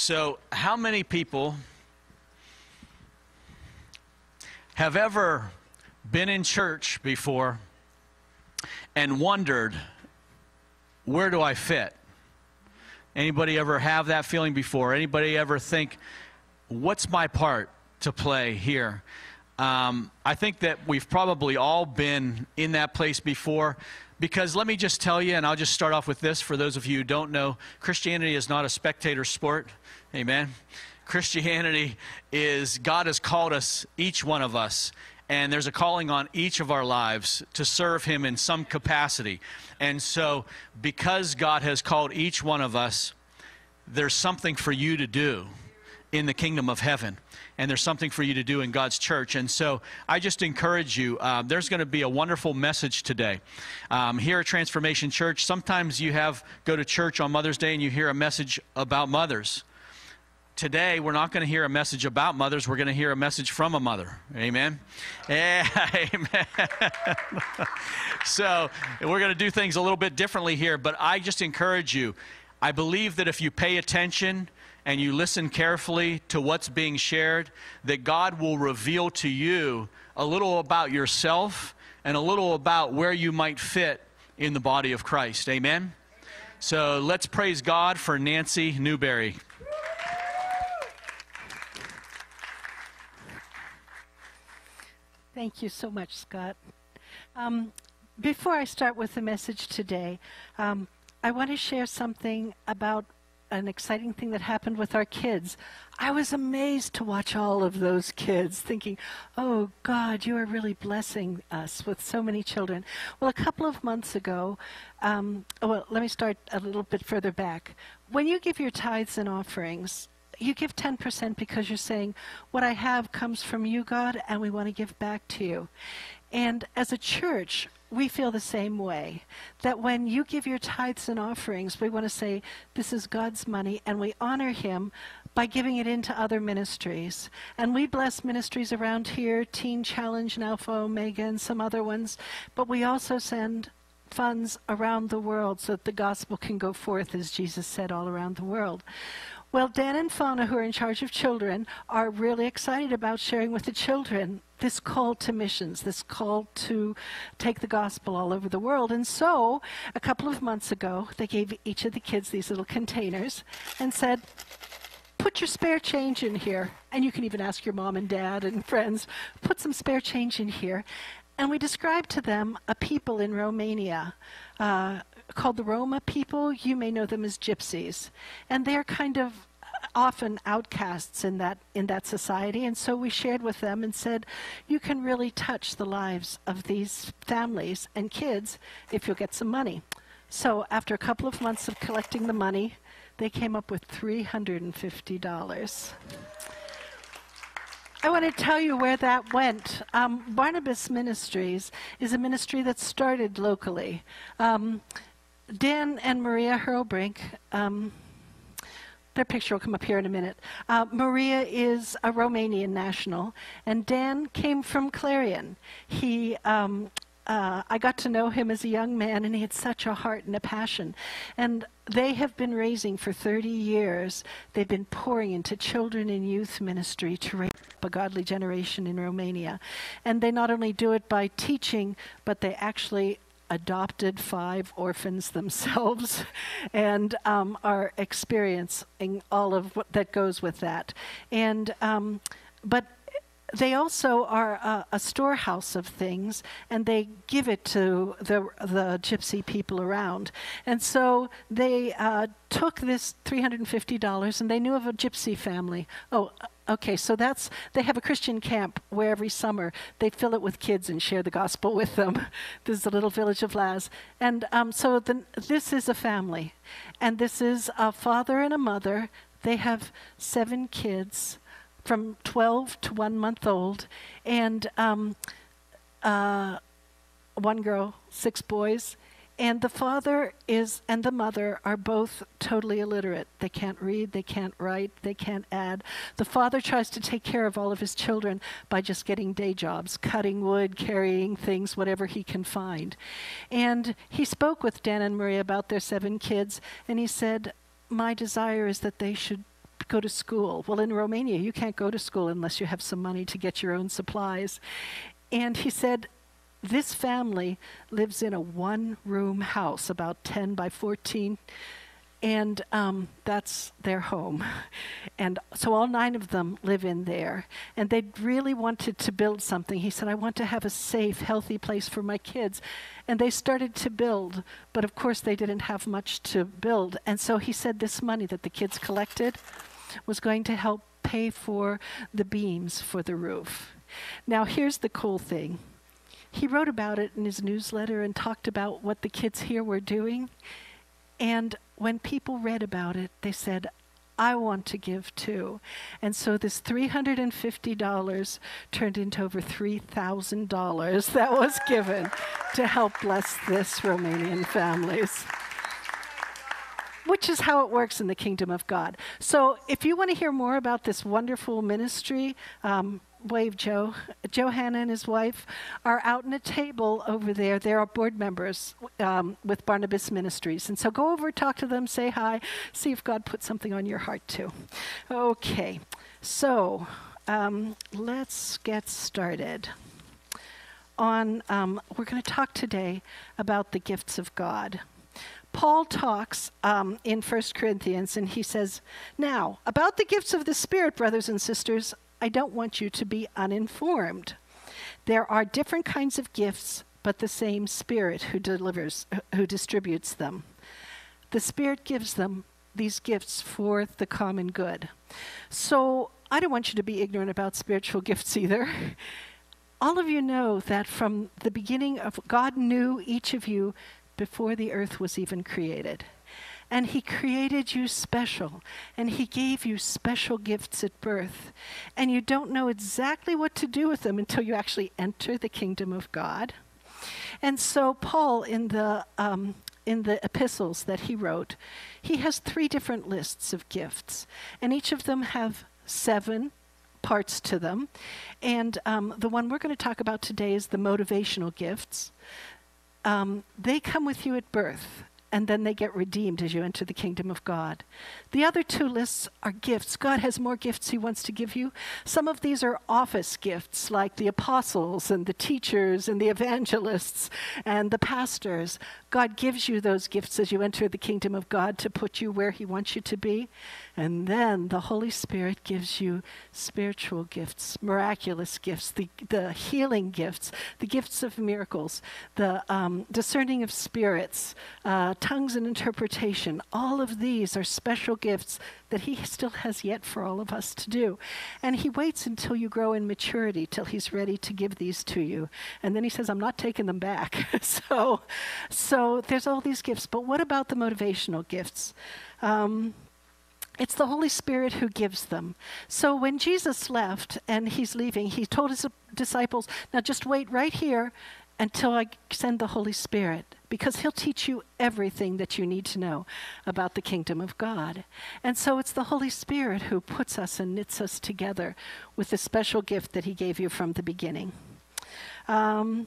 So, how many people have ever been in church before and wondered, where do I fit? Anybody ever have that feeling before? Anybody ever think, what's my part to play here? Um, I think that we've probably all been in that place before. Because let me just tell you, and I'll just start off with this for those of you who don't know Christianity is not a spectator sport. Amen. Christianity is, God has called us, each one of us, and there's a calling on each of our lives to serve Him in some capacity. And so, because God has called each one of us, there's something for you to do in the kingdom of heaven and there's something for you to do in God's church. And so I just encourage you, uh, there's going to be a wonderful message today. Um, here at Transformation Church, sometimes you have go to church on Mother's Day and you hear a message about mothers. Today, we're not going to hear a message about mothers. We're going to hear a message from a mother. Amen. Yeah, amen. so, we're going to do things a little bit differently here, but I just encourage you. I believe that if you pay attention, and you listen carefully to what's being shared, that God will reveal to you a little about yourself and a little about where you might fit in the body of Christ. Amen? So let's praise God for Nancy Newbury. Thank you so much, Scott. Um, before I start with the message today, um, I want to share something about an exciting thing that happened with our kids. I was amazed to watch all of those kids, thinking, oh, God, you are really blessing us with so many children. Well, a couple of months ago, um, well, let me start a little bit further back. When you give your tithes and offerings, you give 10% because you're saying, What I have comes from you, God, and we want to give back to you. And as a church, we feel the same way. That when you give your tithes and offerings, we want to say, this is God's money, and we honor Him by giving it into other ministries. And we bless ministries around here, Teen Challenge and Alpha Omega, and some other ones, but we also send funds around the world so that the gospel can go forth, as Jesus said, all around the world. Well, Dan and Fauna, who are in charge of children, are really excited about sharing with the children this call to missions, this call to take the gospel all over the world. And so, a couple of months ago, they gave each of the kids these little containers and said, Put your spare change in here. And you can even ask your mom and dad and friends, put some spare change in here. And we described to them a people in Romania uh, called the Roma people. You may know them as gypsies. And they're kind of often outcasts in that in that society and so we shared with them and said you can really touch the lives of these families and kids if you'll get some money so after a couple of months of collecting the money they came up with $350 I want to tell you where that went. Um, Barnabas Ministries is a ministry that started locally. Um, Dan and Maria Hurlbrink, um, their picture will come up here in a minute. Uh, Maria is a Romanian national, and Dan came from Clarion. He um, uh, I got to know him as a young man, and he had such a heart and a passion. And they have been raising for 30 years. They've been pouring into children and youth ministry to raise up a godly generation in Romania. And they not only do it by teaching, but they actually adopted five orphans themselves and um, are experiencing all of what that goes with that. And um, but they also are a, a, storehouse of things, and they give it to the the gypsy people around. And so they uh, took this three hundred and fifty dollars, and they knew of a gypsy family. Oh, Okay, so that's they have a Christian camp where every summer they fill it with kids and share the gospel with them. this is the little village of Laz, and um, so the, this is a family, and this is a father and a mother. They have seven kids, from 12 to one month old, and um, uh, one girl, six boys, and the father is and the mother are both totally illiterate. They can't read, they can't write, they can't add. The father tries to take care of all of his children by just getting day jobs, cutting wood, carrying things, whatever he can find. And he spoke with Dan and Maria about their seven kids, and he said, My desire is that they should go to school. Well, in Romania, you can't go to school unless you have some money to get your own supplies. And he said, this family lives in a one room house, about 10 by 14 and um, that's their home. And so all nine of them live in there. And they really wanted to build something. He said, I want to have a safe, healthy place for my kids. And they started to build, but of course they didn't have much to build. And so he said this money that the kids collected was going to help pay for the beams for the roof. Now, here's the cool thing. He wrote about it in his newsletter and talked about what the kids here were doing. And when people read about it, they said, I want to give too. And so this $350 turned into over $3,000 that was given to help bless this Romanian families. Which is how it works in the kingdom of God. So, if you want to hear more about this wonderful ministry, um, wave Joe. Johanna and his wife are out in a table over there. They're board members um, with Barnabas Ministries. And so go over, talk to them, say hi, see if God put something on your heart too. Okay, so um, let's get started. On, um, we're going to talk today about the gifts of God. Paul talks um, in 1 Corinthians and he says, Now, about the gifts of the Spirit, brothers and sisters, I don't want you to be uninformed. There are different kinds of gifts, but the same Spirit who delivers, who distributes them. The Spirit gives them these gifts for the common good. So I don't want you to be ignorant about spiritual gifts either. All of you know that from the beginning of God knew each of you before the earth was even created. And He created you special, and He gave you special gifts at birth. And you don't know exactly what to do with them until you actually enter the kingdom of God. And so, Paul, in the um, in the epistles that he wrote, he has three different lists of gifts, and each of them have seven parts to them. And um, the one we're going to talk about today is the motivational gifts. Um, they come with you at birth and then they get redeemed as you enter the kingdom of God. The other two lists are gifts. God has more gifts He wants to give you. Some of these are office gifts, like the apostles and the teachers and the evangelists and the pastors. God gives you those gifts as you enter the kingdom of God to put you where He wants you to be. And then the Holy Spirit gives you spiritual gifts, miraculous gifts, the, the healing gifts, the gifts of miracles, the um, discerning of spirits, uh, tongues and interpretation. All of these are special gifts that He still has yet for all of us to do. And He waits until you grow in maturity, till He's ready to give these to you. And then He says, I'm not taking them back. so, so there's all these gifts. But what about the motivational gifts? Um, it's the Holy Spirit who gives them. So when Jesus left and he's leaving, he told his disciples, Now just wait right here until I send the Holy Spirit, because he'll teach you everything that you need to know about the kingdom of God. And so it's the Holy Spirit who puts us and knits us together with the special gift that he gave you from the beginning. Um,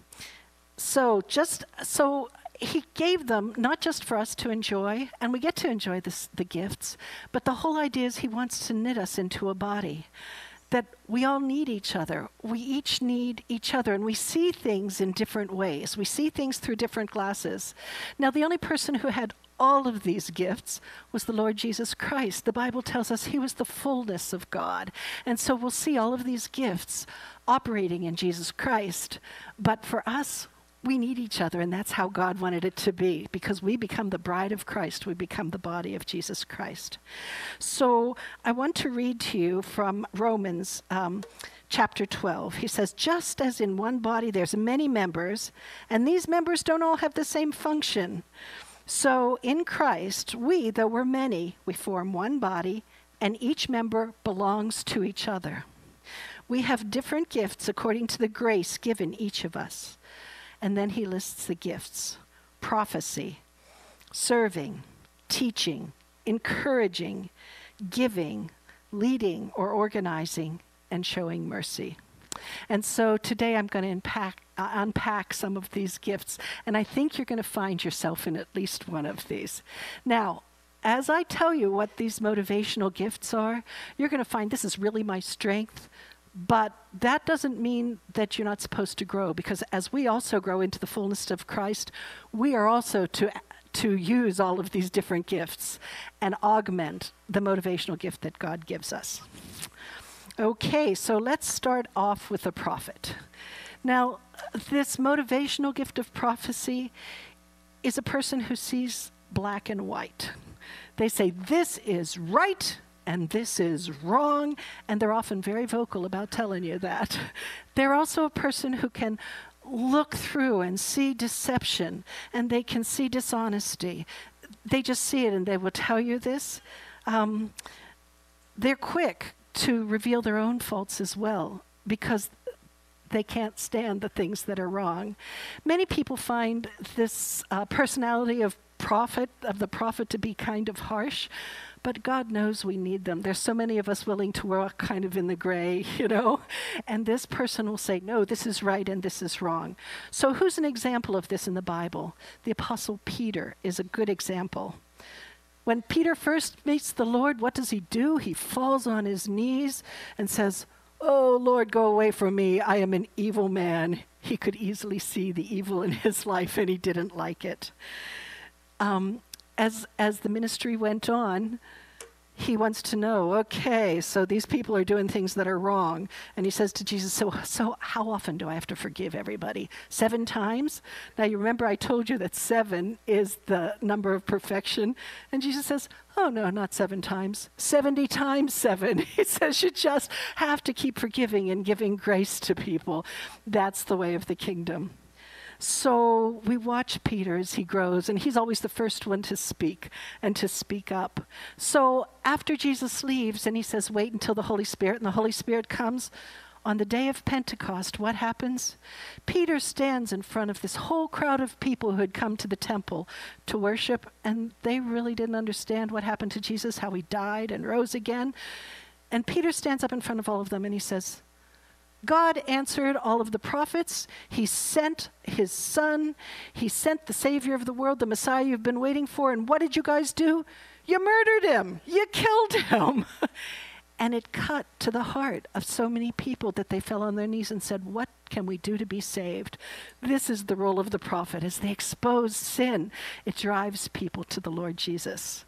so just so he gave them not just for us to enjoy, and we get to enjoy this, the gifts, but the whole idea is he wants to knit us into a body. That we all need each other. We each need each other, and we see things in different ways. We see things through different glasses. Now, the only person who had all of these gifts was the Lord Jesus Christ. The Bible tells us he was the fullness of God. And so we'll see all of these gifts operating in Jesus Christ. But for us, we need each other, and that's how God wanted it to be because we become the bride of Christ. We become the body of Jesus Christ. So I want to read to you from Romans. Um, chapter 12. He says, Just as in one body there's many members, and these members don't all have the same function. So in Christ, we, though we're many, we form one body, and each member belongs to each other. We have different gifts according to the grace given each of us. And then he lists the gifts prophecy, serving, teaching, encouraging, giving, leading or organizing, and showing mercy. And so today I'm going to unpack, uh, unpack some of these gifts, and I think you're going to find yourself in at least one of these. Now, as I tell you what these motivational gifts are, you're going to find this is really my strength. But that doesn't mean that you're not supposed to grow, because as we also grow into the fullness of Christ, we are also to, to use all of these different gifts and augment the motivational gift that God gives us. Okay, so let's start off with a prophet. Now, this motivational gift of prophecy is a person who sees black and white. They say, This is right and this is wrong, and they're often very vocal about telling you that. They're also a person who can look through and see deception, and they can see dishonesty. They just see it and they will tell you this. Um, they're quick to reveal their own faults as well because they can't stand the things that are wrong. Many people find this uh, personality of prophet, of the prophet, to be kind of harsh. But God knows we need them. There's so many of us willing to walk kind of in the gray, you know? And this person will say, no, this is right and this is wrong. So, who's an example of this in the Bible? The Apostle Peter is a good example. When Peter first meets the Lord, what does he do? He falls on his knees and says, Oh, Lord, go away from me. I am an evil man. He could easily see the evil in his life and he didn't like it. Um, as, as the ministry went on, he wants to know, okay, so these people are doing things that are wrong. And he says to Jesus, so, so how often do I have to forgive everybody? Seven times? Now, you remember I told you that seven is the number of perfection. And Jesus says, oh, no, not seven times. 70 times seven. He says you just have to keep forgiving and giving grace to people. That's the way of the kingdom. So we watch Peter as he grows, and he's always the first one to speak and to speak up. So after Jesus leaves and he says, Wait until the Holy Spirit, and the Holy Spirit comes, on the day of Pentecost, what happens? Peter stands in front of this whole crowd of people who had come to the temple to worship, and they really didn't understand what happened to Jesus, how he died and rose again. And Peter stands up in front of all of them and he says, God answered all of the prophets. He sent his son. He sent the Savior of the world, the Messiah you've been waiting for. And what did you guys do? You murdered him. You killed him. and it cut to the heart of so many people that they fell on their knees and said, What can we do to be saved? This is the role of the prophet. As they expose sin, it drives people to the Lord Jesus.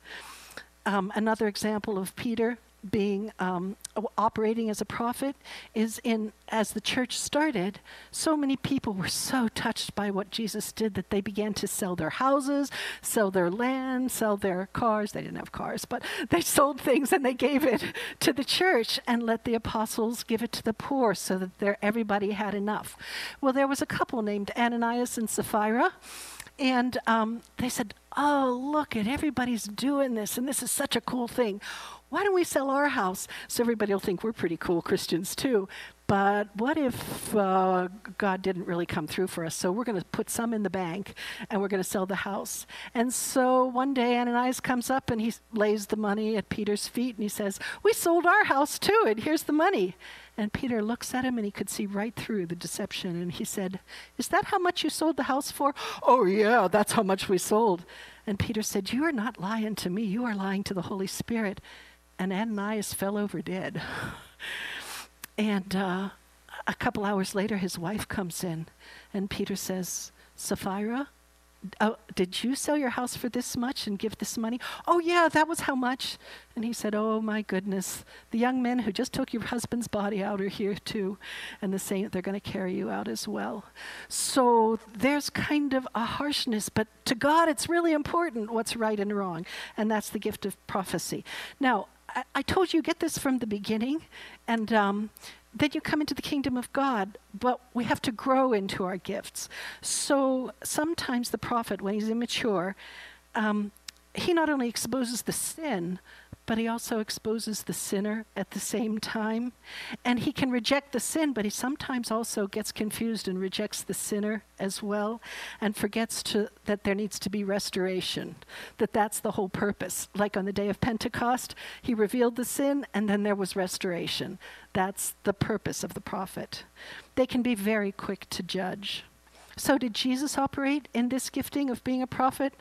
Um, another example of Peter being um, operating as a prophet is in as the church started so many people were so touched by what jesus did that they began to sell their houses sell their land sell their cars. They didn't have cars but they sold things and they gave it to the church and let the apostles give it to the poor so that there, everybody had enough. Well there was a couple named ananias and sapphira and um, they said, Oh, look at everybody's doing this, and this is such a cool thing why don't we sell our house so everybody will think we're pretty cool Christians too? But what if uh, God didn't really come through for us? So we're going to put some in the bank and we're going to sell the house. And so one day Ananias comes up and he lays the money at Peter's feet and he says, We sold our house too, and here's the money. And Peter looks at him and he could see right through the deception. And he said, Is that how much you sold the house for? Oh, yeah, that's how much we sold. And Peter said, You are not lying to me, you are lying to the Holy Spirit and Ananias fell over dead. and uh, a couple hours later, his wife comes in, and Peter says, Sapphira, oh, did you sell your house for this much and give this money? Oh, yeah, that was how much. And he said, Oh, my goodness. The young men who just took your husband's body out are here too. And the saint, they're going to carry you out as well. So there's kind of a harshness, but to God, it's really important what's right and wrong. And that's the gift of prophecy. Now, I, I told you, get this from the beginning, and um, then you come into the kingdom of God, but we have to grow into our gifts. So sometimes the prophet, when he's immature, um, he not only exposes the sin, but he also exposes the sinner at the same time. And he can reject the sin, but he sometimes also gets confused and rejects the sinner as well and forgets to, that there needs to be restoration, that that's the whole purpose. Like on the day of Pentecost, he revealed the sin and then there was restoration. That's the purpose of the prophet. They can be very quick to judge. So, did Jesus operate in this gifting of being a prophet?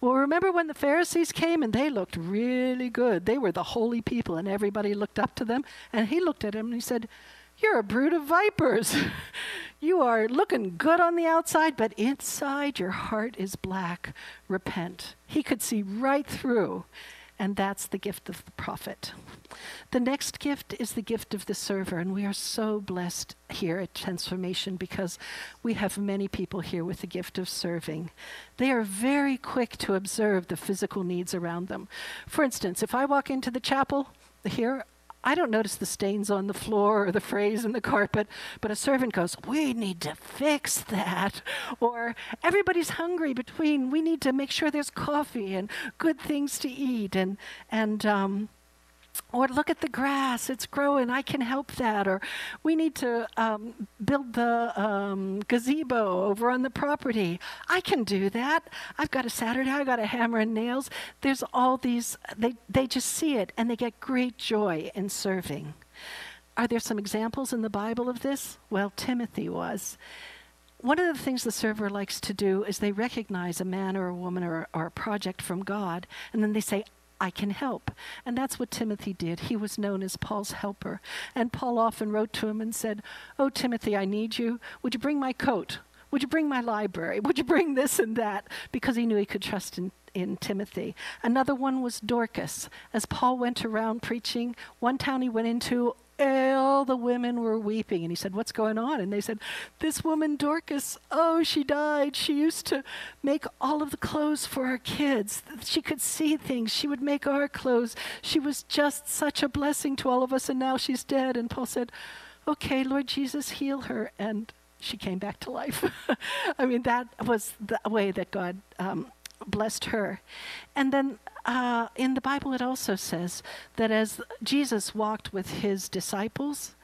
Well, remember when the Pharisees came and they looked really good? They were the holy people and everybody looked up to them. And he looked at him and he said, You're a brood of vipers. you are looking good on the outside, but inside your heart is black. Repent. He could see right through and that's the gift of the prophet. The next gift is the gift of the server, and we are so blessed here at Transformation because we have many people here with the gift of serving. They are very quick to observe the physical needs around them. For instance, if I walk into the chapel here, I don't notice the stains on the floor or the frays in the carpet, but a servant goes, We need to fix that. Or everybody's hungry between, we need to make sure there's coffee and good things to eat. And, and um, or look at the grass, it's growing, I can help that. Or we need to um, build the um, gazebo over on the property. I can do that. I've got a Saturday, I've got a hammer and nails. There's all these, they, they just see it and they get great joy in serving. Are there some examples in the Bible of this? Well, Timothy was. One of the things the server likes to do is they recognize a man or a woman or, or a project from God, and then they say, I can help. And that's what Timothy did. He was known as Paul's helper. And Paul often wrote to him and said, Oh, Timothy, I need you. Would you bring my coat? Would you bring my library? Would you bring this and that? Because he knew he could trust in, in Timothy. Another one was Dorcas. As Paul went around preaching, one town he went into, all the women were weeping. And he said, What's going on? And they said, This woman, Dorcas, oh, she died. She used to make all of the clothes for our kids. She could see things. She would make our clothes. She was just such a blessing to all of us. And now she's dead. And Paul said, Okay, Lord Jesus, heal her. And she came back to life. I mean, that was the way that God um, blessed her. And then uh, in the Bible, it also says that as Jesus walked with his disciples,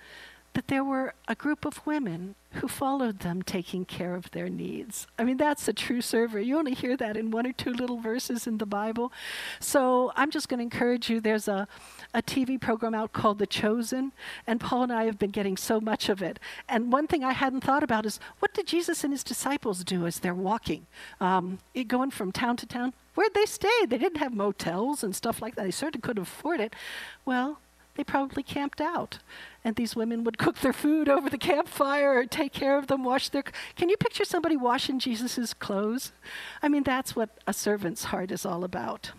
that there were a group of women who followed them taking care of their needs. I mean, that's a true server. You only hear that in one or two little verses in the Bible. So I'm just going to encourage you. There's a, a TV program out called The Chosen, and Paul and I have been getting so much of it. And one thing I hadn't thought about is what did Jesus and his disciples do as they're walking, um, going from town to town? Where'd they stay? They didn't have motels and stuff like that. They certainly couldn't afford it. Well, they probably camped out. And these women would cook their food over the campfire or take care of them, wash their. Can you picture somebody washing Jesus' clothes? I mean, that's what a servant's heart is all about.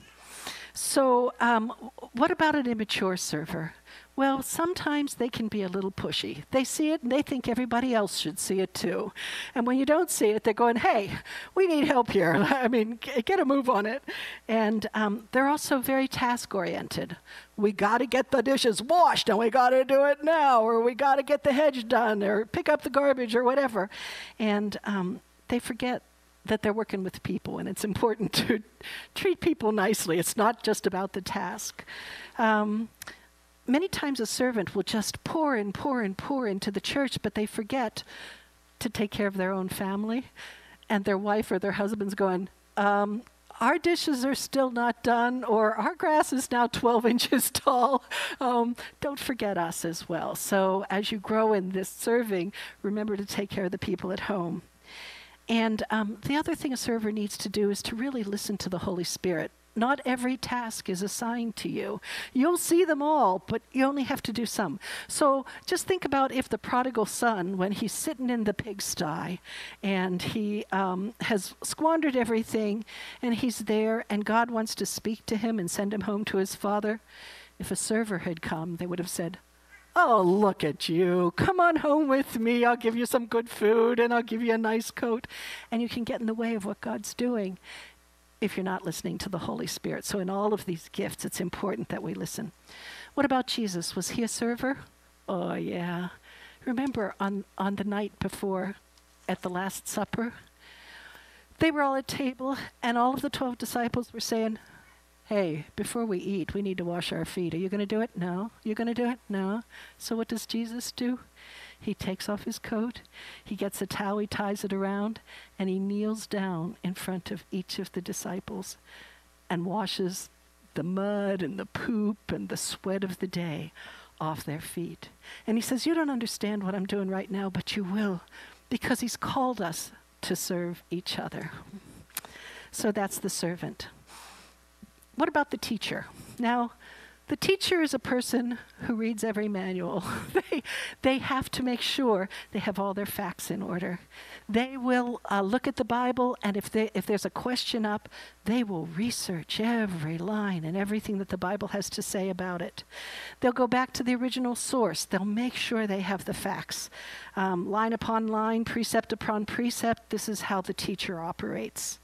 So, um, what about an immature server? Well, sometimes they can be a little pushy. They see it and they think everybody else should see it too. And when you don't see it, they're going, hey, we need help here. I mean, get a move on it. And um, they're also very task oriented. We got to get the dishes washed and we got to do it now, or we got to get the hedge done, or pick up the garbage, or whatever. And um, they forget that they're working with people and it's important to treat people nicely. It's not just about the task. Um, many times a servant will just pour and pour and pour into the church, but they forget to take care of their own family. And their wife or their husband's going, um, our dishes are still not done, or our grass is now 12 inches tall. Um, don't forget us as well. So, as you grow in this serving, remember to take care of the people at home. And um, the other thing a server needs to do is to really listen to the Holy Spirit not every task is assigned to you. You'll see them all, but you only have to do some. So just think about if the prodigal son, when he's sitting in the pigsty and he um, has squandered everything and he's there and God wants to speak to him and send him home to his father, if a server had come, they would have said, Oh, look at you. Come on home with me. I'll give you some good food and I'll give you a nice coat. And you can get in the way of what God's doing if you're not listening to the Holy Spirit. So, in all of these gifts, it's important that we listen. What about Jesus? Was he a server? Oh, yeah. Remember on, on the night before at the Last Supper? They were all at table, and all of the 12 disciples were saying, Hey, before we eat, we need to wash our feet. Are you going to do it? No. You're going to do it? No. So, what does Jesus do? He takes off his coat, he gets a towel, he ties it around, and he kneels down in front of each of the disciples and washes the mud and the poop and the sweat of the day off their feet. And he says, You don't understand what I'm doing right now, but you will, because he's called us to serve each other. So that's the servant. What about the teacher? Now, the teacher is a person who reads every manual. they, they have to make sure they have all their facts in order. They will uh, look at the Bible, and if, they, if there's a question up, they will research every line and everything that the Bible has to say about it. They'll go back to the original source. They'll make sure they have the facts. Um, line upon line, precept upon precept, this is how the teacher operates.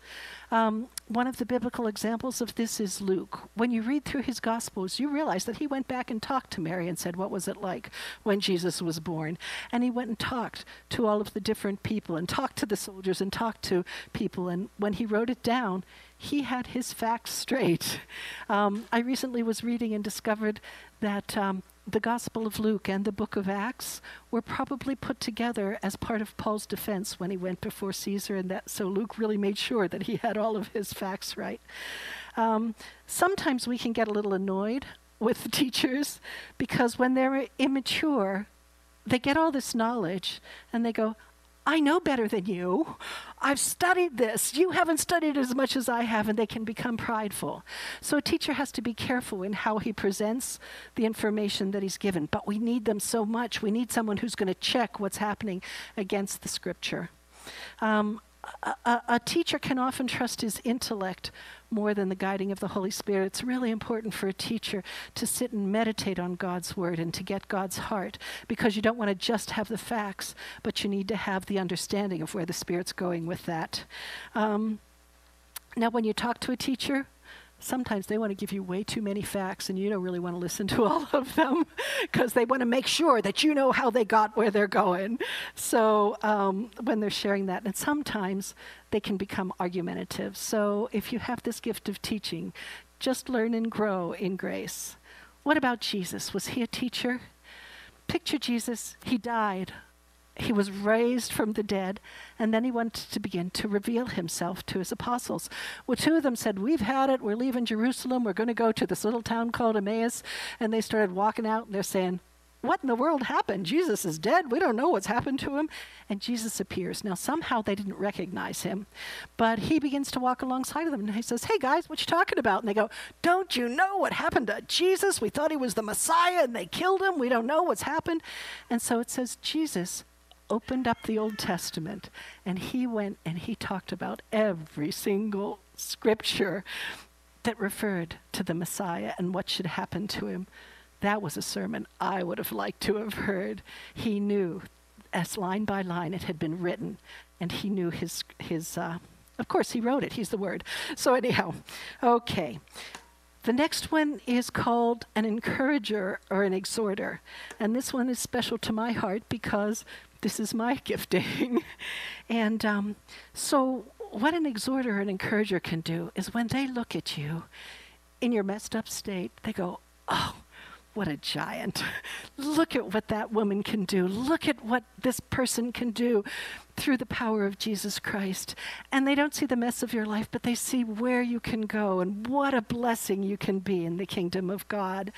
Um, one of the biblical examples of this is Luke. When you read through his Gospels, you realize that he went back and talked to Mary and said, What was it like when Jesus was born? And he went and talked to all of the different people and talked to the soldiers and talked to people. And when he wrote it down, he had his facts straight. Um, I recently was reading and discovered that um, the Gospel of Luke and the book of Acts were probably put together as part of Paul's defense when he went before Caesar, and that so Luke really made sure that he had all of his facts right. Um, sometimes we can get a little annoyed with the teachers because when they're immature, they get all this knowledge and they go, I know better than you. I've studied this. You haven't studied as much as I have, and they can become prideful. So a teacher has to be careful in how he presents the information that he's given. But we need them so much. We need someone who's going to check what's happening against the scripture. Um, a, a, teacher can often trust his intellect more than the guiding of the Holy Spirit. It's really important for a teacher to sit and meditate on God's word and to get God's heart because you don't want to just have the facts, but you need to have the understanding of where the Spirit's going with that. Um, now, when you talk to a teacher, sometimes they want to give you way too many facts and you don't really want to listen to all of them because they want to make sure that you know how they got where they're going. So um, when they're sharing that, and sometimes they can become argumentative. So if you have this gift of teaching, just learn and grow in grace. What about Jesus? Was he a teacher? Picture Jesus, he died he was raised from the dead, and then he wanted to begin to reveal himself to his apostles. Well, two of them said, We've had it. We're leaving Jerusalem. We're going to go to this little town called Emmaus. And they started walking out, and they're saying, What in the world happened? Jesus is dead. We don't know what's happened to him. And Jesus appears. Now, somehow they didn't recognize him, but he begins to walk alongside of them, and he says, Hey, guys, what you talking about? And they go, Don't you know what happened to Jesus? We thought he was the Messiah, and they killed him. We don't know what's happened. And so it says, Jesus opened up the Old Testament and he went and he talked about every single scripture that referred to the Messiah and what should happen to him. That was a sermon I would have liked to have heard. He knew, as line by line, it had been written, and he knew his his. Uh, of course, he wrote it. He's the Word. So anyhow, okay. The next one is called an encourager or an exhorter. And this one is special to my heart because this is my gifting. and um, so, what an exhorter and encourager can do is when they look at you in your messed up state, they go, Oh, what a giant. Look at what that woman can do. Look at what this person can do through the power of Jesus Christ. And they don't see the mess of your life, but they see where you can go and what a blessing you can be in the kingdom of God.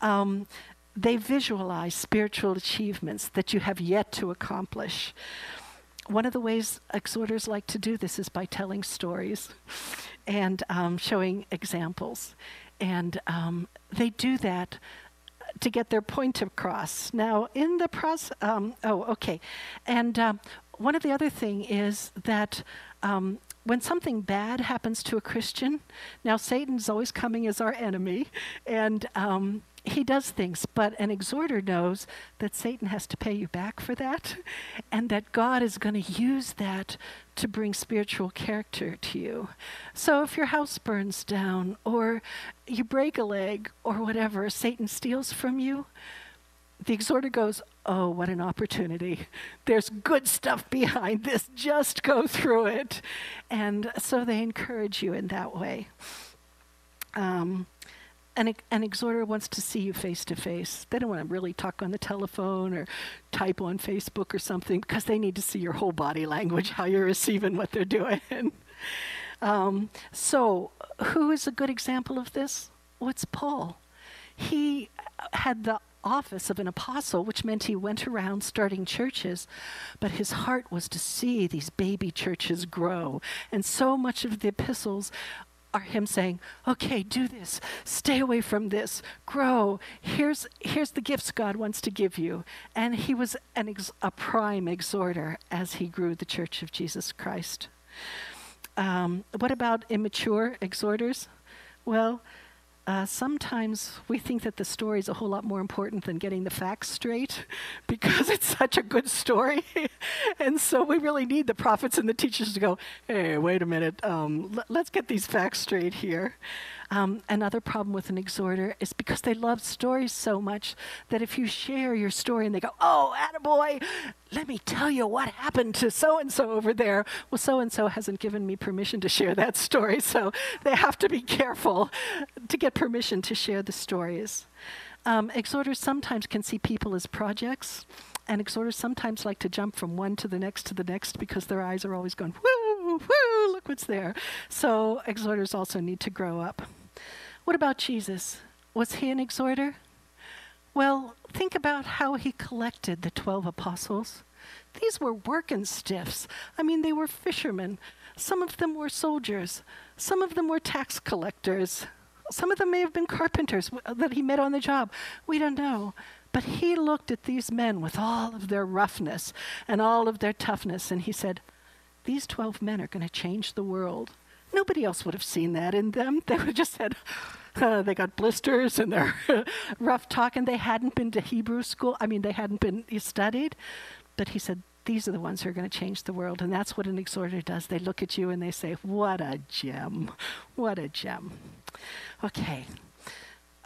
Um, they visualize spiritual achievements that you have yet to accomplish. One of the ways exhorters like to do this is by telling stories and um, showing examples. And um, they do that to get their point across. Now, in the process, um, oh, okay. And um, one of the other thing is that um, when something bad happens to a Christian, now Satan's always coming as our enemy, and um, he does things, but an exhorter knows that Satan has to pay you back for that, and that God is going to use that to bring spiritual character to you. So if your house burns down, or you break a leg, or whatever, Satan steals from you, the exhorter goes, Oh, what an opportunity. There's good stuff behind this. Just go through it. And so they encourage you in that way. Um, an, an exhorter wants to see you face to face. They don't want to really talk on the telephone or type on Facebook or something because they need to see your whole body language, how you're receiving what they're doing. um, so, who is a good example of this? What's Paul? He had the office of an apostle, which meant he went around starting churches, but his heart was to see these baby churches grow. And so much of the epistles are him saying, "Okay, do this. Stay away from this. Grow. Here's here's the gifts God wants to give you." And he was an ex- a prime exhorter as he grew the Church of Jesus Christ. Um, what about immature exhorters? Well, uh, sometimes we think that the story is a whole lot more important than getting the facts straight because it's such a good story. and so we really need the prophets and the teachers to go, hey, wait a minute, um, let's get these facts straight here. Um, another problem with an exhorter is because they love stories so much that if you share your story and they go, oh, attaboy, let me tell you what happened to so and so over there. Well, so and so hasn't given me permission to share that story, so they have to be careful to get permission to share the stories. Um, exhorters sometimes can see people as projects, and exhorters sometimes like to jump from one to the next to the next because their eyes are always going, woo, woo, look what's there. So exhorters also need to grow up. What about Jesus? Was he an exhorter? Well, think about how he collected the 12 apostles. These were working stiffs. I mean, they were fishermen. Some of them were soldiers. Some of them were tax collectors. Some of them may have been carpenters uh, that he met on the job. We don't know. But he looked at these men with all of their roughness and all of their toughness, and he said, These 12 men are going to change the world. Nobody else would have seen that in them. They would have just said, uh, they got blisters and they're rough talking. They hadn't been to Hebrew school. I mean, they hadn't been studied. But he said, these are the ones who are going to change the world. And that's what an exhorter does. They look at you and they say, what a gem. What a gem. Okay.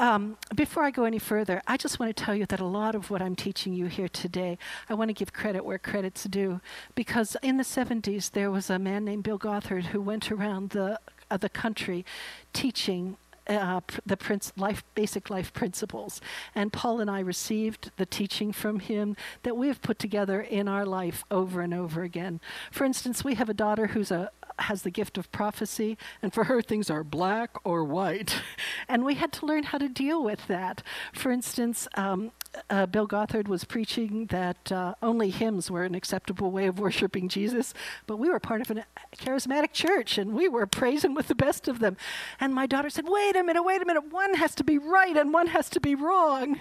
Um, before I go any further, I just want to tell you that a lot of what I'm teaching you here today, I want to give credit where credit's due. Because in the 70s, there was a man named Bill Gothard who went around the, uh, the country teaching uh, the prince, life, basic life principles. And Paul and I received the teaching from him that we have put together in our life over and over again. For instance, we have a daughter who's a has the gift of prophecy, and for her, things are black or white. and we had to learn how to deal with that. For instance, um, uh, Bill Gothard was preaching that uh, only hymns were an acceptable way of worshiping Jesus, but we were part of a charismatic church and we were praising with the best of them. And my daughter said, Wait a minute, wait a minute, one has to be right and one has to be wrong.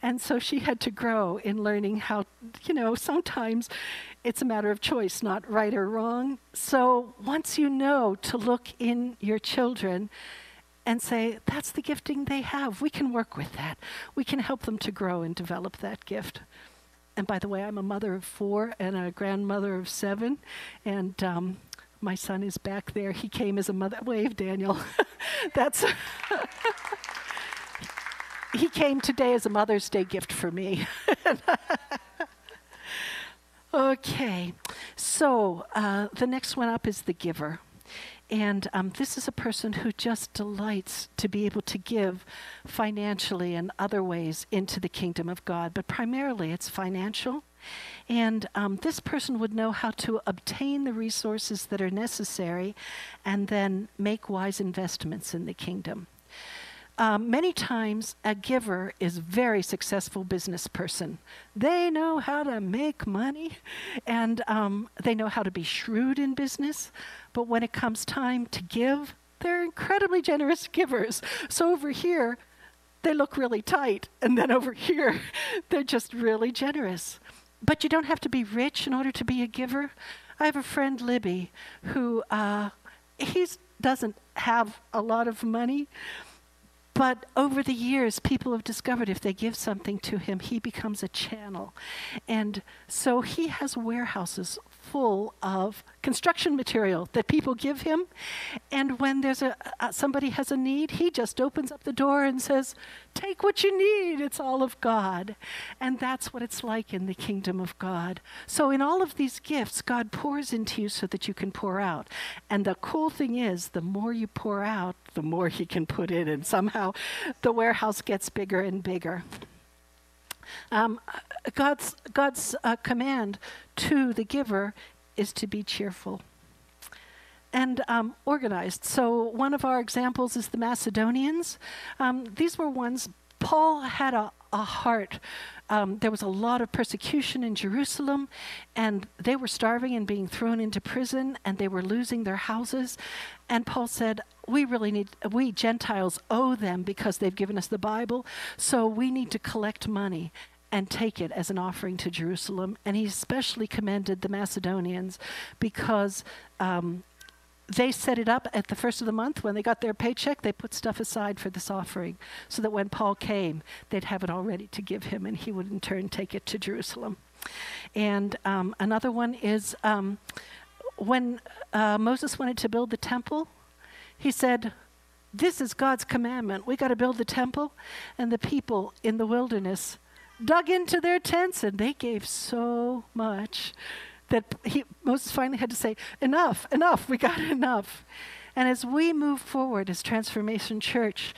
And so she had to grow in learning how, you know, sometimes it's a matter of choice, not right or wrong. So once you know to look in your children, and say, that's the gifting they have. We can work with that. We can help them to grow and develop that gift. And by the way, I'm a mother of four and a grandmother of seven. And um, my son is back there. He came as a mother. Wave, Daniel. that's. he came today as a Mother's Day gift for me. okay, so uh, the next one up is the giver. And um, this is a person who just delights to be able to give financially and other ways into the kingdom of God, but primarily it's financial. And um, this person would know how to obtain the resources that are necessary and then make wise investments in the kingdom. Um, many times, a giver is a very successful business person. They know how to make money and um, they know how to be shrewd in business. But when it comes time to give, they're incredibly generous givers. So over here, they look really tight. And then over here, they're just really generous. But you don't have to be rich in order to be a giver. I have a friend, Libby, who uh, he doesn't have a lot of money but over the years, people have discovered if they give something to him, he becomes a channel. And so he has warehouses full of construction material that people give him. And when there's a, a, somebody has a need, he just opens up the door and says, "Take what you need. It's all of God." And that's what it's like in the kingdom of God. So in all of these gifts, God pours into you so that you can pour out. And the cool thing is, the more you pour out, the more he can put in and somehow the warehouse gets bigger and bigger. Um, God's, God's uh, command to the giver is to be cheerful and um, organized. So, one of our examples is the Macedonians. Um, these were ones, Paul had a a heart. Um, there was a lot of persecution in Jerusalem, and they were starving and being thrown into prison, and they were losing their houses. And Paul said, We really need, we Gentiles owe them because they've given us the Bible, so we need to collect money and take it as an offering to Jerusalem. And he especially commended the Macedonians because um, they set it up at the first of the month. When they got their paycheck they put stuff aside for this offering so that when paul came they'd have it all ready to give him and he would in turn take it to jerusalem. And um, another one is um, when uh, moses wanted to build the temple he said this is god's commandment. We got to build the temple. And the people in the wilderness dug into their tents and they gave so much that he, Moses finally had to say, Enough, enough, we got enough. And as we move forward as Transformation Church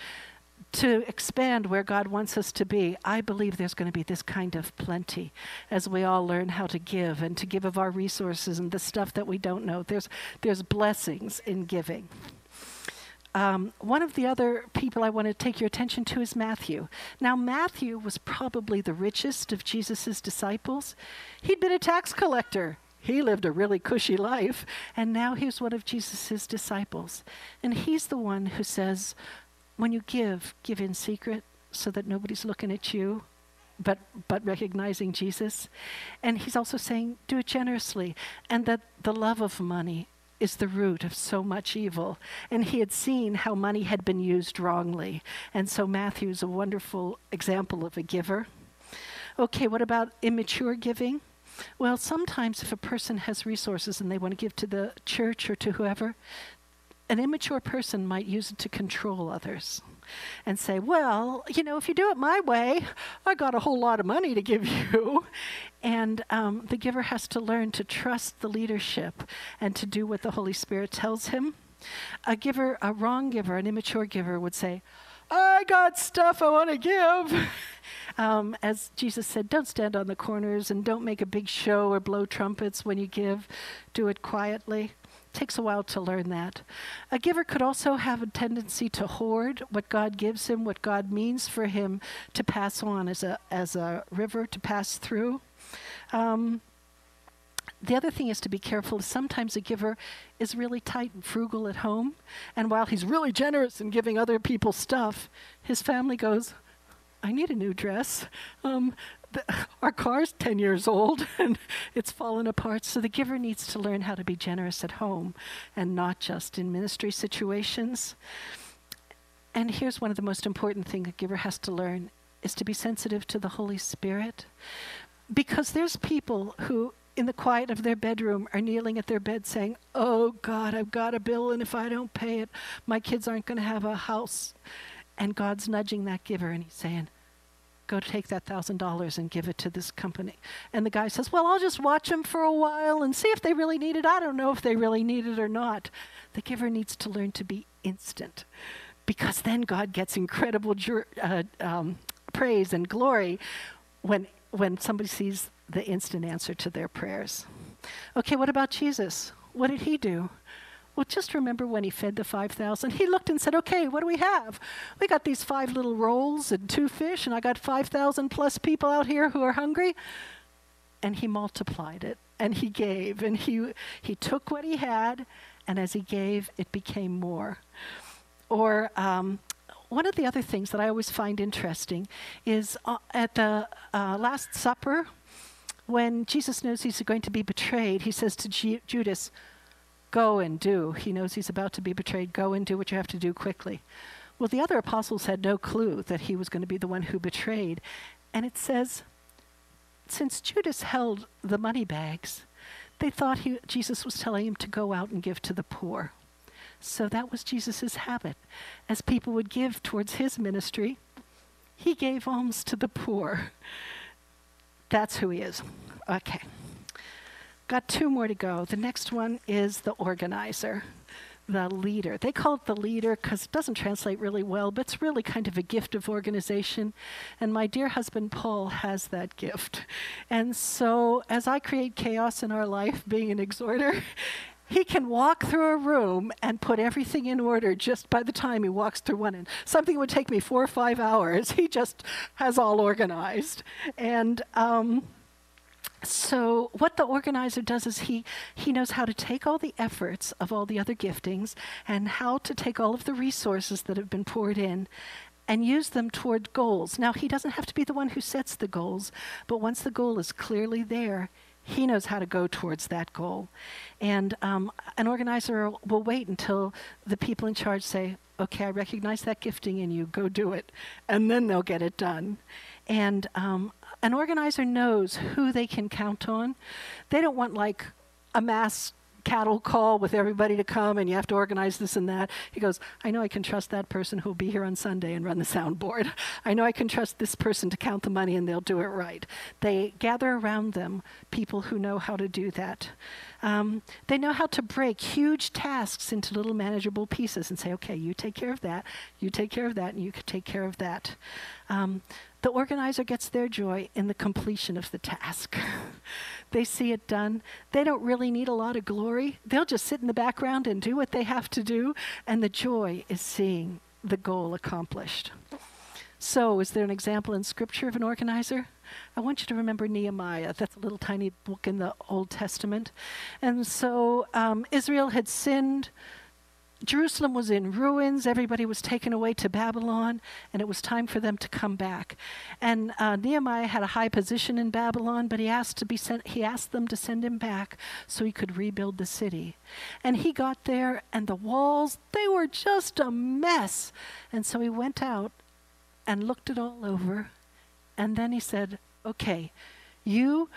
to expand where God wants us to be, I believe there's going to be this kind of plenty as we all learn how to give and to give of our resources and the stuff that we don't know. There's, there's blessings in giving. Um, one of the other people I want to take your attention to is Matthew. Now, Matthew was probably the richest of Jesus' disciples. He'd been a tax collector, he lived a really cushy life, and now he's one of Jesus' disciples. And he's the one who says, when you give, give in secret so that nobody's looking at you, but, but recognizing Jesus. And he's also saying, do it generously, and that the love of money is the root of so much evil. And he had seen how money had been used wrongly. And so Matthew's a wonderful example of a giver. Okay, what about immature giving? Well, sometimes if a person has resources and they want to give to the church or to whoever, an immature person might use it to control others and say, well, you know, if you do it my way, I got a whole lot of money to give you. And um, the giver has to learn to trust the leadership and to do what the Holy Spirit tells him. A giver, a wrong giver, an immature giver would say, I got stuff I want to give. Um, as Jesus said, don't stand on the corners and don't make a big show or blow trumpets when you give. Do it quietly. Takes a while to learn that. A giver could also have a tendency to hoard what God gives him, what God means for him to pass on as a, as a river to pass through. Um, the other thing is to be careful. Sometimes a giver is really tight and frugal at home, and while he's really generous in giving other people stuff, his family goes, I need a new dress. Um, the, our car's 10 years old and it's fallen apart. So the giver needs to learn how to be generous at home and not just in ministry situations. And here's one of the most important things a giver has to learn is to be sensitive to the Holy Spirit. Because there's people who in the quiet of their bedroom are kneeling at their bed saying, Oh God, I've got a bill, and if I don't pay it, my kids aren't going to have a house. And God's nudging that giver and he's saying, Go take that thousand dollars and give it to this company. And the guy says, Well, I'll just watch them for a while and see if they really need it. I don't know if they really need it or not. The giver needs to learn to be instant because then God gets incredible jur- uh, um, praise and glory when, when somebody sees the instant answer to their prayers. Okay, what about Jesus? What did he do? Well, just remember when he fed the 5,000, he looked and said, Okay, what do we have? We got these five little rolls and two fish, and I got 5,000 plus people out here who are hungry. And he multiplied it, and he gave, and he, he took what he had, and as he gave, it became more. Or um, one of the other things that I always find interesting is uh, at the uh, Last Supper, when Jesus knows he's going to be betrayed, he says to G- Judas, Go and do. He knows he's about to be betrayed. Go and do what you have to do quickly. Well, the other apostles had no clue that he was going to be the one who betrayed. And it says, since Judas held the money bags, they thought he, Jesus was telling him to go out and give to the poor. So that was Jesus' habit. As people would give towards his ministry, he gave alms to the poor. That's who he is. Okay. Got two more to go. The next one is the organizer, the leader. They call it the leader because it doesn't translate really well, but it's really kind of a gift of organization. And my dear husband Paul has that gift. And so as I create chaos in our life, being an exhorter, he can walk through a room and put everything in order just by the time he walks through one end. Something would take me four or five hours. He just has all organized. And um, so what the organizer does is he he knows how to take all the efforts of all the other giftings and how to take all of the resources that have been poured in and use them toward goals. Now he doesn't have to be the one who sets the goals, but once the goal is clearly there, he knows how to go towards that goal. And um, an organizer will wait until the people in charge say, okay, I recognize that gifting in you, go do it. And then they'll get it done. And um, an organizer knows who they can count on. They don't want like a mass cattle call with everybody to come and you have to organize this and that. He goes, I know I can trust that person who'll be here on Sunday and run the soundboard. I know I can trust this person to count the money and they'll do it right. They gather around them people who know how to do that. Um, they know how to break huge tasks into little manageable pieces and say, okay, you take care of that, you take care of that, and you can take care of that. Um, the organizer gets their joy in the completion of the task. they see it done. They don't really need a lot of glory. They'll just sit in the background and do what they have to do, and the joy is seeing the goal accomplished. So, is there an example in Scripture of an organizer? I want you to remember Nehemiah. That's a little tiny book in the Old Testament. And so um, Israel had sinned. Jerusalem was in ruins. Everybody was taken away to Babylon, and it was time for them to come back. And uh, Nehemiah had a high position in Babylon, but he asked to be sent. He asked them to send him back so he could rebuild the city. And he got there, and the walls they were just a mess. And so he went out and looked it all over, and then he said, "Okay, you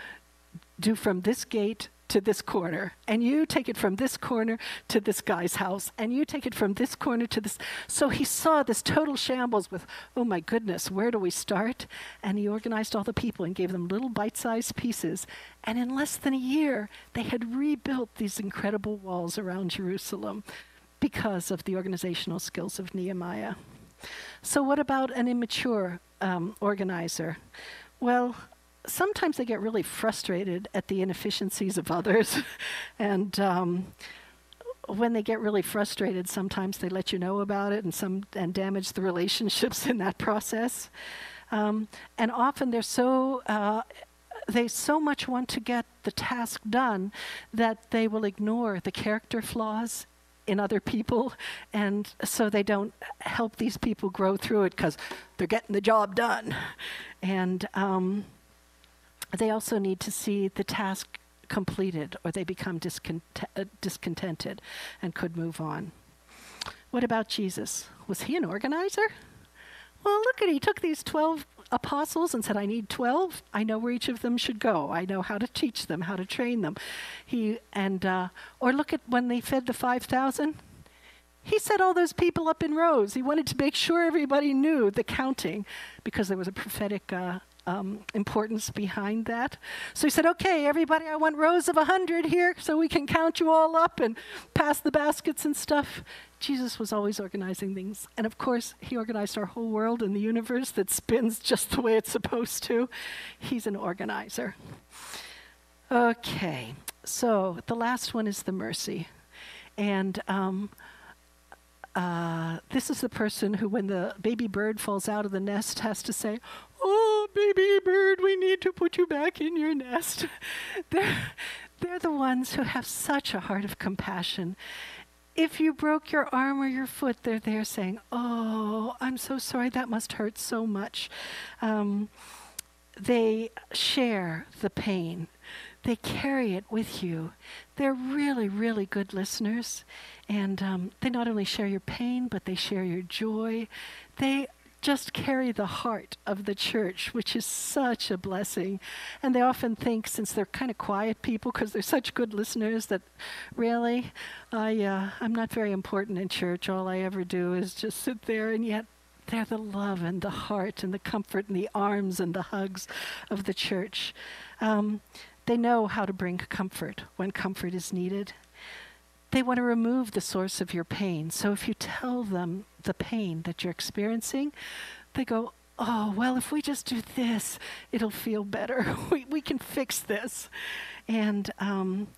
do from this gate." To this corner, and you take it from this corner to this guy's house, and you take it from this corner to this. So he saw this total shambles with, oh my goodness, where do we start? And he organized all the people and gave them little bite sized pieces. And in less than a year, they had rebuilt these incredible walls around Jerusalem because of the organizational skills of Nehemiah. So, what about an immature um, organizer? Well, sometimes they get really frustrated at the inefficiencies of others. and um, when they get really frustrated, sometimes they let you know about it and, some, and damage the relationships in that process. Um, and often they're so. Uh, they so much want to get the task done that they will ignore the character flaws in other people, and so they don't help these people grow through it because they're getting the job done. And um, they also need to see the task completed or they become discont- uh, discontented and could move on. What about Jesus? Was he an organizer? Well, look at he took these 12 apostles and said, I need 12. I know where each of them should go. I know how to teach them, how to train them. He and uh, or look at when they fed the 5,000. He set all those people up in rows. He wanted to make sure everybody knew the counting because there was a prophetic uh, um, importance behind that. So he said, okay, everybody, I want rows of 100 here so we can count you all up and pass the baskets and stuff. Jesus was always organizing things. And of course, he organized our whole world and the universe that spins just the way it's supposed to. He's an organizer. Okay, so the last one is the mercy. And um, uh, this is the person who, when the baby bird falls out of the nest, has to say, Oh, baby bird, we need to put you back in your nest. they're, they're the ones who have such a heart of compassion. If you broke your arm or your foot, they're there saying, Oh, I'm so sorry, that must hurt so much. Um, they share the pain, they carry it with you. They're really, really good listeners. And um, they not only share your pain, but they share your joy. They just carry the heart of the church, which is such a blessing. And they often think, since they're kind of quiet people, because they're such good listeners, that really, I, uh, I'm not very important in church. All I ever do is just sit there, and yet they're the love and the heart and the comfort and the arms and the hugs of the church. Um, they know how to bring comfort when comfort is needed they want to remove the source of your pain. So if you tell them the pain that you're experiencing, they go, Oh, well, if we just do this, it'll feel better. we, we can fix this. And um,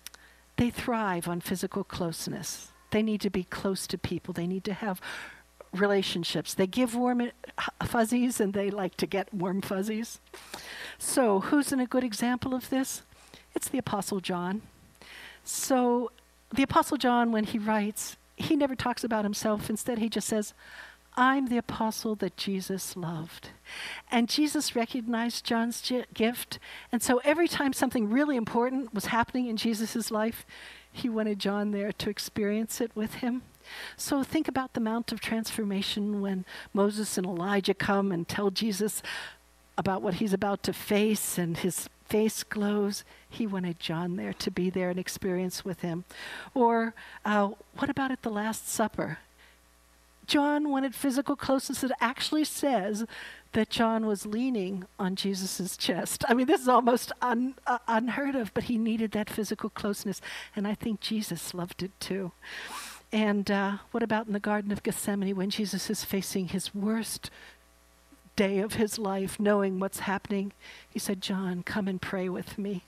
they thrive on physical closeness. They need to be close to people. They need to have relationships. They give warm fuzzies and they like to get warm fuzzies. So, who's in a good example of this? It's the Apostle John. So, the Apostle John, when he writes, he never talks about himself. Instead, he just says, I'm the apostle that Jesus loved. And Jesus recognized John's gift. And so every time something really important was happening in Jesus' life, he wanted John there to experience it with him. So think about the Mount of Transformation when Moses and Elijah come and tell Jesus about what he's about to face, and his face glows. He wanted John there to be there and experience with him. Or uh, what about at the Last Supper? John wanted physical closeness. It actually says that John was leaning on Jesus' chest. I mean, this is almost un, uh, unheard of, but he needed that physical closeness. And I think Jesus loved it too. And uh, what about in the Garden of Gethsemane when Jesus is facing his worst day of his life, knowing what's happening? He said, John, come and pray with me.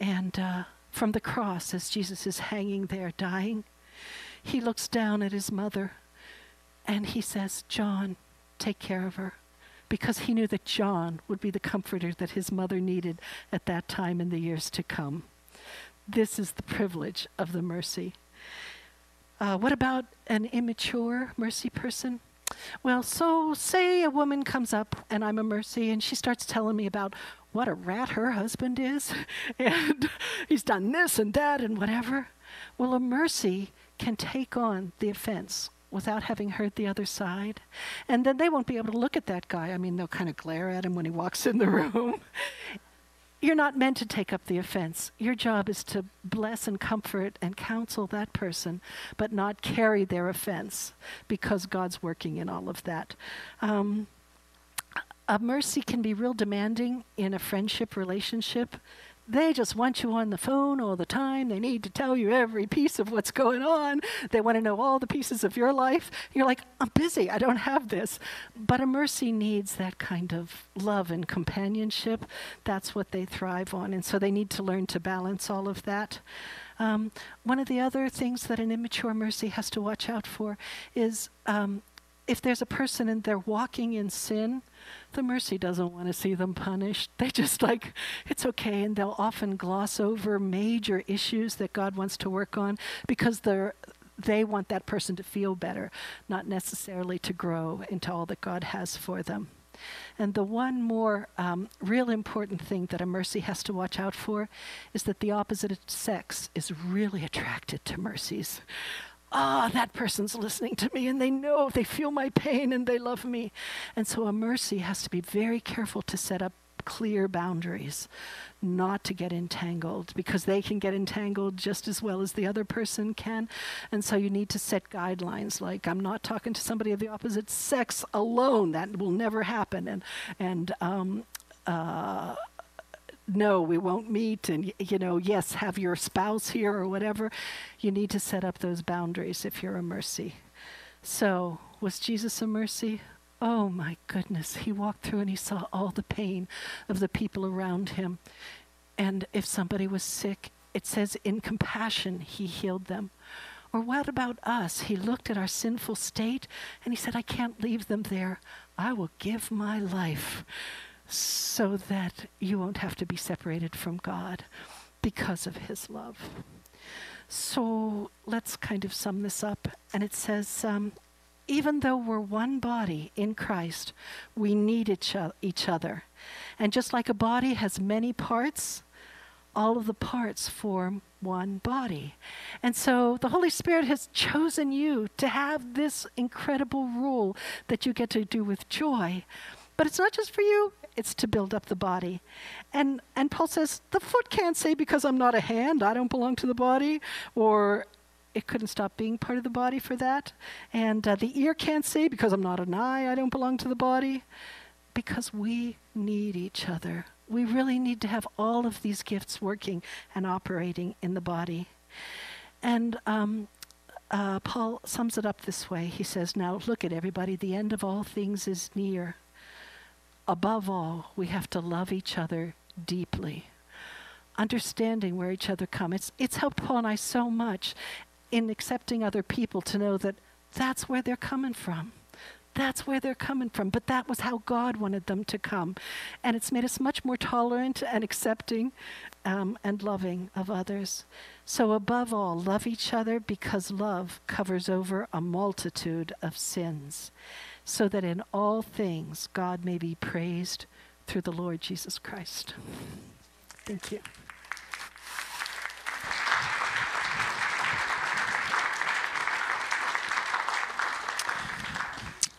And uh, from the cross, as Jesus is hanging there dying, he looks down at his mother and he says, John, take care of her. Because he knew that John would be the comforter that his mother needed at that time in the years to come. This is the privilege of the mercy. Uh, what about an immature mercy person? Well, so say a woman comes up and I'm a mercy and she starts telling me about what a rat her husband is and he's done this and that and whatever. Well, a mercy can take on the offense without having heard the other side. And then they won't be able to look at that guy. I mean, they'll kind of glare at him when he walks in the room. You're not meant to take up the offense. Your job is to bless and comfort and counsel that person, but not carry their offense because God's working in all of that. Um, a mercy can be real demanding in a friendship relationship they just want you on the phone all the time. They need to tell you every piece of what's going on. They want to know all the pieces of your life. You're like, I'm busy. I don't have this. But a mercy needs that kind of love and companionship. That's what they thrive on. And so they need to learn to balance all of that. Um, one of the other things that an immature mercy has to watch out for is um, if there's a person and they're walking in sin, the mercy doesn't want to see them punished. They just like, it's okay. And they'll often gloss over major issues that God wants to work on because they're, they want that person to feel better, not necessarily to grow into all that God has for them. And the one more um, real important thing that a mercy has to watch out for is that the opposite sex is really attracted to mercies ah, that person's listening to me and they know, they feel my pain and they love me. And so a mercy has to be very careful to set up clear boundaries, not to get entangled, because they can get entangled just as well as the other person can. And so you need to set guidelines like, I'm not talking to somebody of the opposite sex alone. That will never happen. And, and, um, uh, no, we won't meet, and you know, yes, have your spouse here or whatever. You need to set up those boundaries if you're a mercy. So, was Jesus a mercy? Oh my goodness. He walked through and he saw all the pain of the people around him. And if somebody was sick, it says in compassion he healed them. Or what about us? He looked at our sinful state and he said, I can't leave them there. I will give my life so that you won't have to be separated from God because of his love. So let's kind of sum this up. And it says, um, even though we're one body in Christ, we need each, o- each other. And just like a body has many parts, all of the parts form one body. And so the Holy Spirit has chosen you to have this incredible rule that you get to do with joy. But it's not just for you, it's to build up the body. And, and Paul says, the foot can't say, because I'm not a hand, I don't belong to the body, or it couldn't stop being part of the body for that. And uh, the ear can't say, because I'm not an eye, I don't belong to the body. Because we need each other. We really need to have all of these gifts working and operating in the body. And um, uh, Paul sums it up this way. He says, Now look at everybody, the end of all things is near above all, we have to love each other deeply. understanding where each other come. It's, it's helped Paul and I so much in accepting other people to know that that's where they're coming from. That's where they're coming from. But that was how God wanted them to come. And it's made us much more tolerant and accepting um, and loving of others. So, above all, love each other because love covers over a multitude of sins, so that in all things God may be praised through the Lord Jesus Christ. Thank you.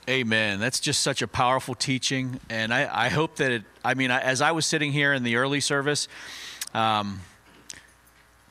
Amen. That's just such a powerful teaching. And I, I hope that it, I mean, I, as I was sitting here in the early service, um,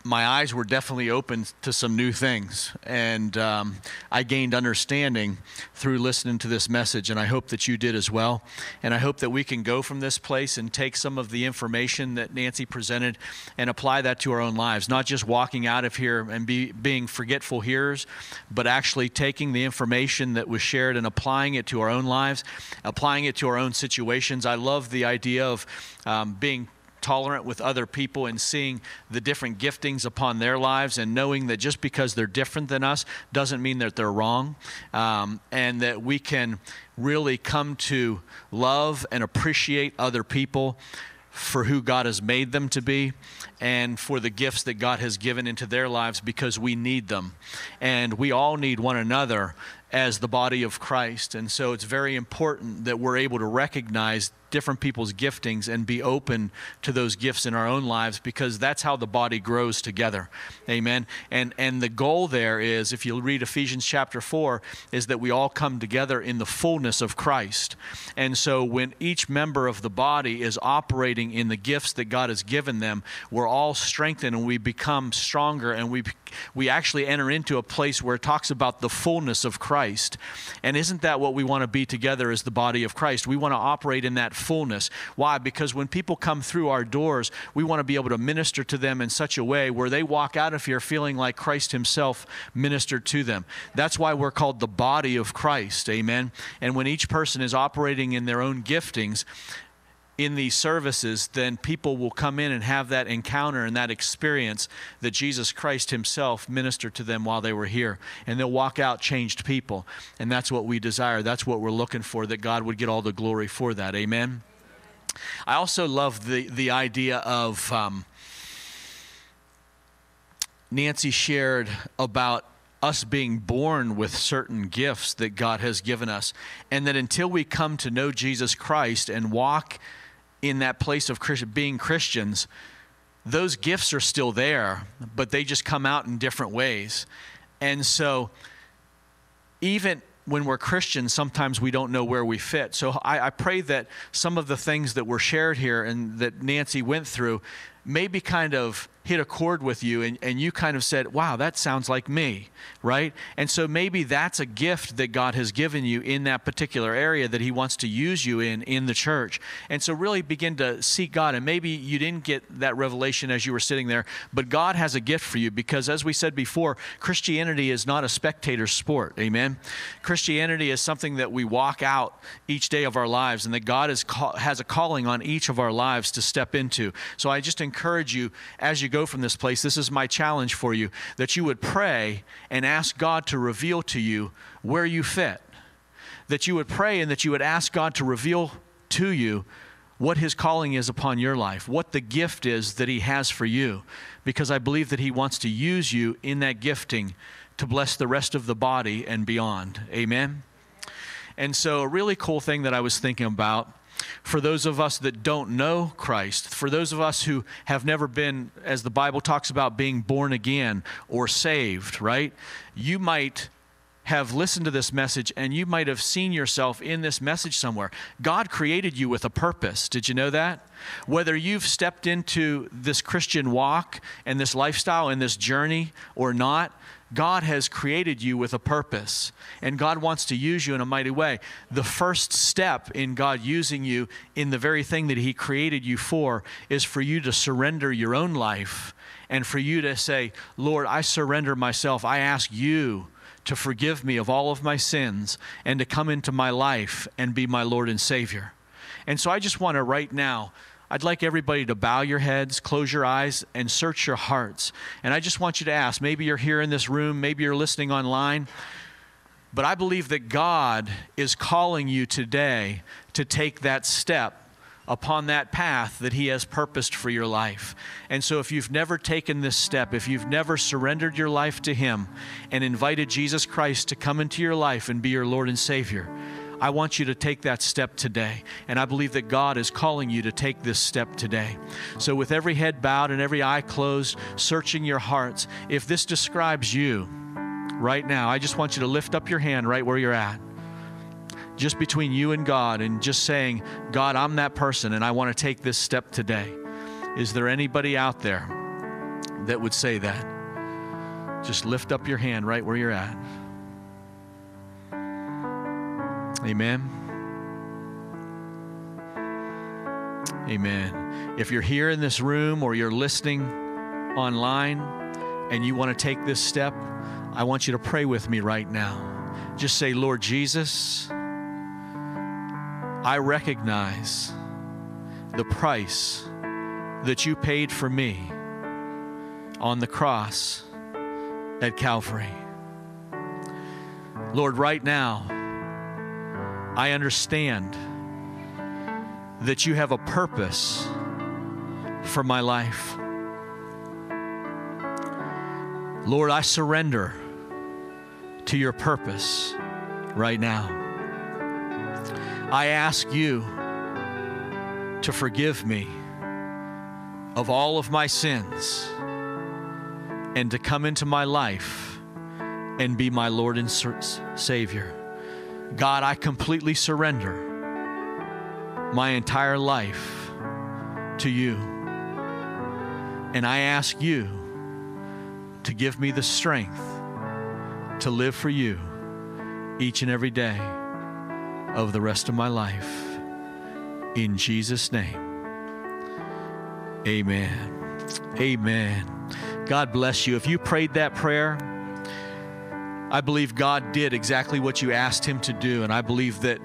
my eyes were definitely open to some new things. And um, I gained understanding through listening to this message. And I hope that you did as well. And I hope that we can go from this place and take some of the information that Nancy presented and apply that to our own lives. Not just walking out of here and be, being forgetful hearers, but actually taking the information that was shared and applying it to our own lives, applying it to our own situations. I love the idea of um, being tolerant with other people and seeing the different giftings upon their lives and knowing that just because they're different than us doesn't mean that they're wrong. Um, and that we can really come to love and appreciate other people for who God has made them to be and for the gifts that God has given into their lives because we need them. And we all need one another as the body of Christ. And so it's very important that we're able to recognize different people's giftings and be open to those gifts in our own lives because that's how the body grows together. Amen. And and the goal there is if you read Ephesians chapter 4 is that we all come together in the fullness of Christ. And so when each member of the body is operating in the gifts that God has given them, we're all strengthened and we become stronger and we we actually enter into a place where it talks about the fullness of Christ. And isn't that what we want to be together as the body of Christ? We want to operate in that fullness. Why? Because when people come through our doors, we want to be able to minister to them in such a way where they walk out of here feeling like Christ Himself ministered to them. That's why we're called the body of Christ. Amen. And when each person is operating in their own giftings, in these services, then people will come in and have that encounter and that experience that Jesus Christ Himself ministered to them while they were here. And they'll walk out changed people. And that's what we desire. That's what we're looking for, that God would get all the glory for that. Amen. I also love the, the idea of um, Nancy shared about us being born with certain gifts that God has given us. And that until we come to know Jesus Christ and walk in that place of being Christians, those gifts are still there, but they just come out in different ways. And so, even when we're Christians, sometimes we don't know where we fit. So, I, I pray that some of the things that were shared here and that Nancy went through maybe kind of hit a chord with you and, and you kind of said, wow, that sounds like me, right? And so maybe that's a gift that God has given you in that particular area that He wants to use you in in the church. And so really begin to seek God. And maybe you didn't get that revelation as you were sitting there, but God has a gift for you because, as we said before, Christianity is not a spectator sport. Amen. Christianity is something that we walk out each day of our lives and that God is, has a calling on each of our lives to step into. So I just encourage you as you go from this place, this is my challenge for you that you would pray and ask God to reveal to you where you fit. That you would pray and that you would ask God to reveal to you what his calling is upon your life, what the gift is that he has for you, because I believe that he wants to use you in that gifting to bless the rest of the body and beyond. Amen. And so, a really cool thing that I was thinking about for those of us that don't know Christ, for those of us who have never been, as the Bible talks about, being born again or saved, right? You might have listened to this message and you might have seen yourself in this message somewhere. God created you with a purpose. Did you know that? Whether you've stepped into this Christian walk and this lifestyle and this journey or not, God has created you with a purpose, and God wants to use you in a mighty way. The first step in God using you in the very thing that He created you for is for you to surrender your own life and for you to say, Lord, I surrender myself. I ask you to forgive me of all of my sins and to come into my life and be my Lord and Savior. And so I just want to right now I'd like everybody to bow your heads, close your eyes, and search your hearts. And I just want you to ask maybe you're here in this room, maybe you're listening online, but I believe that God is calling you today to take that step upon that path that He has purposed for your life. And so, if you've never taken this step, if you've never surrendered your life to Him and invited Jesus Christ to come into your life and be your Lord and Savior, I want you to take that step today. And I believe that God is calling you to take this step today. So, with every head bowed and every eye closed, searching your hearts, if this describes you right now, I just want you to lift up your hand right where you're at just between you and God and just saying, God, I'm that person and I want to take this step today. Is there anybody out there that would say that? Just lift up your hand right where you're at. Amen. Amen. If you're here in this room or you're listening online and you want to take this step, I want you to pray with me right now. Just say, Lord Jesus, I recognize the price that you paid for me on the cross at Calvary. Lord, right now, I understand that you have a purpose for my life. Lord, I surrender to your purpose right now. I ask you to forgive me of all of my sins and to come into my life and be my Lord and Savior. God, I completely surrender my entire life to you. And I ask you to give me the strength to live for you each and every day of the rest of my life. In Jesus' name, amen. Amen. God bless you. If you prayed that prayer, I believe God did exactly what you asked Him to do, and I believe that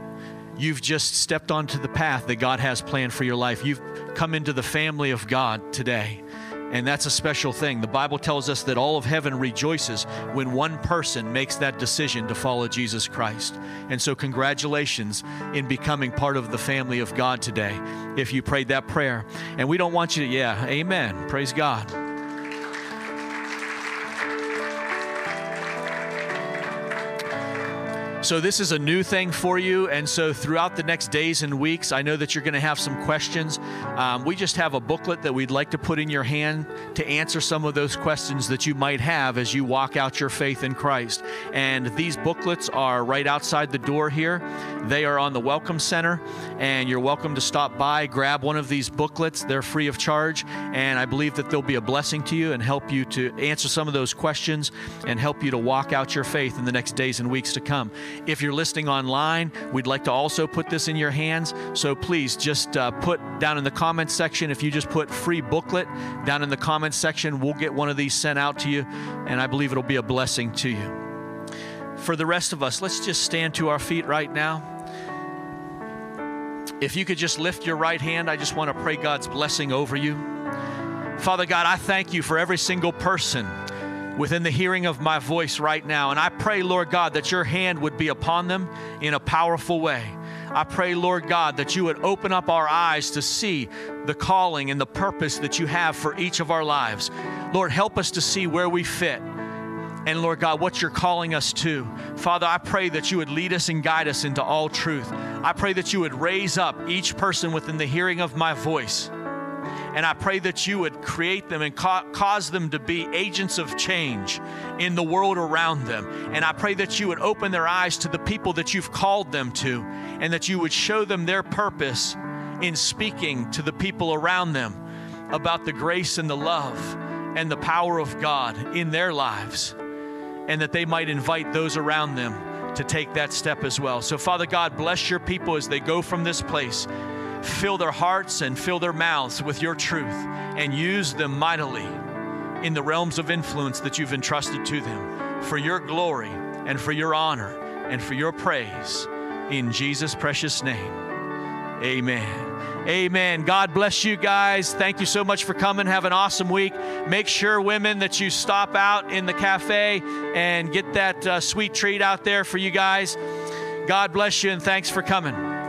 you've just stepped onto the path that God has planned for your life. You've come into the family of God today. And that's a special thing. The Bible tells us that all of heaven rejoices when one person makes that decision to follow Jesus Christ. And so, congratulations in becoming part of the family of God today if you prayed that prayer. And we don't want you to, yeah, amen. Praise God. So, this is a new thing for you. And so, throughout the next days and weeks, I know that you're going to have some questions. Um, we just have a booklet that we'd like to put in your hand to answer some of those questions that you might have as you walk out your faith in Christ. And these booklets are right outside the door here. They are on the Welcome Center, and you're welcome to stop by, grab one of these booklets. They're free of charge. And I believe that they'll be a blessing to you and help you to answer some of those questions and help you to walk out your faith in the next days and weeks to come. If you're listening online, we'd like to also put this in your hands. So please just uh, put down in the comments section, if you just put free booklet down in the comments section, we'll get one of these sent out to you. And I believe it'll be a blessing to you. For the rest of us, let's just stand to our feet right now. If you could just lift your right hand, I just want to pray God's blessing over you. Father God, I thank you for every single person within the hearing of my voice right now. And I pray, Lord God, that your hand would be upon them in a powerful way. I pray, Lord God, that you would open up our eyes to see the calling and the purpose that you have for each of our lives. Lord, help us to see where we fit. And Lord God, what you're calling us to. Father, I pray that you would lead us and guide us into all truth. I pray that you would raise up each person within the hearing of my voice and I pray that you would create them and ca- cause them to be agents of change in the world around them. And I pray that you would open their eyes to the people that you've called them to, and that you would show them their purpose in speaking to the people around them about the grace and the love and the power of God in their lives, and that they might invite those around them to take that step as well. So, Father God, bless your people as they go from this place fill their hearts and fill their mouths with your truth and use them mightily in the realms of influence that you've entrusted to them for your glory and for your honor and for your praise. In Jesus' precious name, Amen. Amen. God bless you guys. Thank you so much for coming. Have an awesome week. Make sure, women, that you stop out in the cafe and get that uh, sweet treat out there for you guys. God bless you and thanks for coming.